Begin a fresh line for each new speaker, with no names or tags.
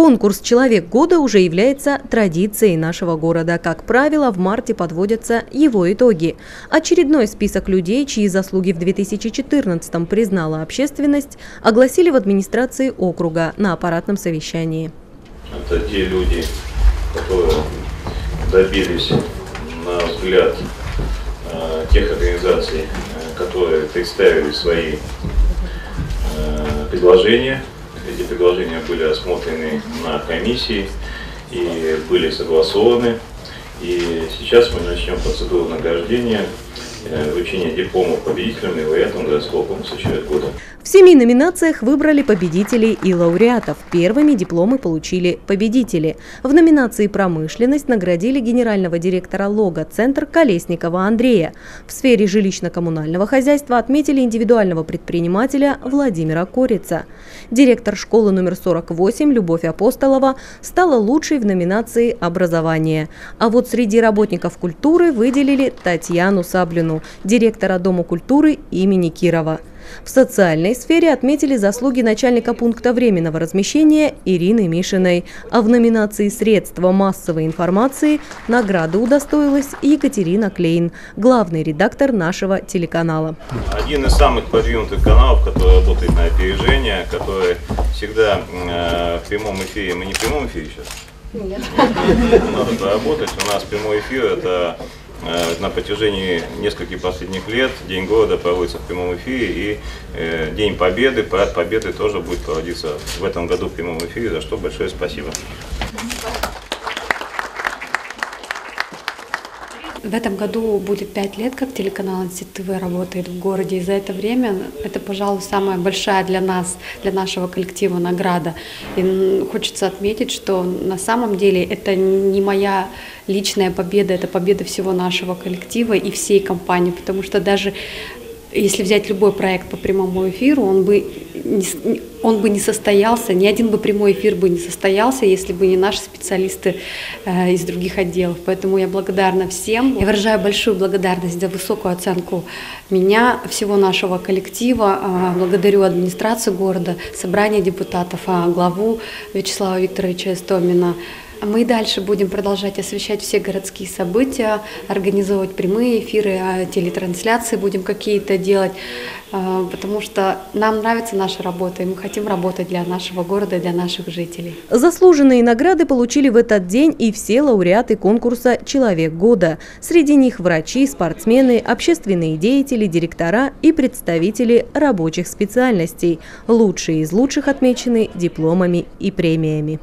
Конкурс «Человек года» уже является традицией нашего города. Как правило, в марте подводятся его итоги. Очередной список людей, чьи заслуги в 2014-м признала общественность, огласили в администрации округа на аппаратном совещании.
Это те люди, которые добились, на взгляд, э, тех организаций, э, которые представили свои э, предложения эти предложения были осмотрены на комиссии и были согласованы. И сейчас мы начнем процедуру награждения вручение дипломов победителям и лауреатам городского конкурса «Человек года».
В семи номинациях выбрали победителей и лауреатов. Первыми дипломы получили победители. В номинации «Промышленность» наградили генерального директора ЛОГО «Центр» Колесникова Андрея. В сфере жилищно-коммунального хозяйства отметили индивидуального предпринимателя Владимира Корица. Директор школы номер 48 Любовь Апостолова стала лучшей в номинации «Образование». А вот среди работников культуры выделили Татьяну Саблину Пушкину, директора Дома культуры имени Кирова. В социальной сфере отметили заслуги начальника пункта временного размещения Ирины Мишиной, а в номинации «Средства массовой информации» награды удостоилась Екатерина Клейн, главный редактор нашего телеканала.
Один из самых продвинутых каналов, который работает на опережение, который всегда э, в прямом эфире, мы не в прямом эфире сейчас? Нет. Надо поработать. У нас прямой эфир – это на протяжении нескольких последних лет День города проводится в прямом эфире и э, День Победы, парад Победы тоже будет проводиться в этом году в прямом эфире, за что большое спасибо.
В этом году будет пять лет, как телеканал Институт ТВ работает в городе. И за это время это, пожалуй, самая большая для нас, для нашего коллектива награда. И хочется отметить, что на самом деле это не моя личная победа, это победа всего нашего коллектива и всей компании, потому что даже если взять любой проект по прямому эфиру, он бы не, он бы не состоялся, ни один бы прямой эфир бы не состоялся, если бы не наши специалисты э, из других отделов. Поэтому я благодарна всем. Я выражаю большую благодарность за высокую оценку меня, всего нашего коллектива. Э, благодарю администрацию города, собрание депутатов, э, главу Вячеслава Викторовича Истомина. Мы дальше будем продолжать освещать все городские события, организовывать прямые эфиры, а телетрансляции будем какие-то делать, а, потому что нам нравится наша работа, и мы хотим работать для нашего города и для наших жителей.
Заслуженные награды получили в этот день и все лауреаты конкурса «Человек года». Среди них врачи, спортсмены, общественные деятели, директора и представители рабочих специальностей. Лучшие из лучших отмечены дипломами и премиями.